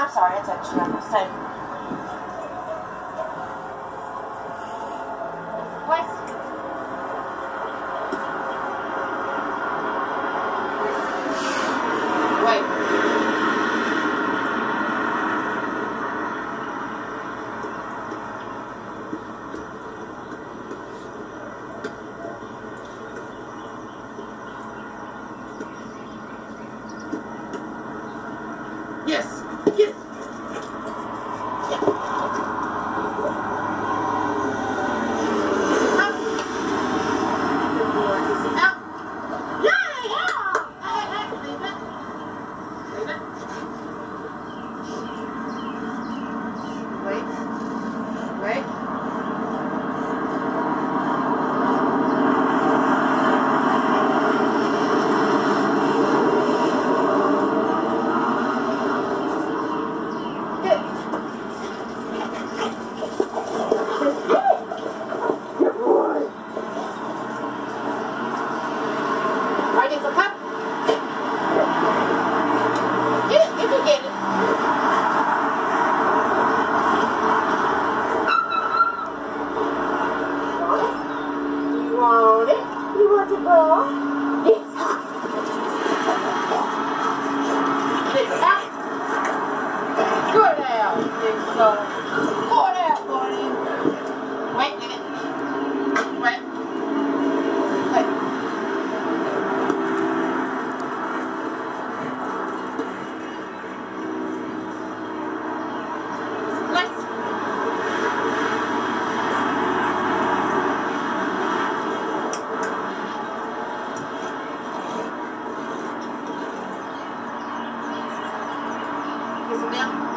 I'm sorry, it's actually on this side. West. Yes. Yes. Is it Colombia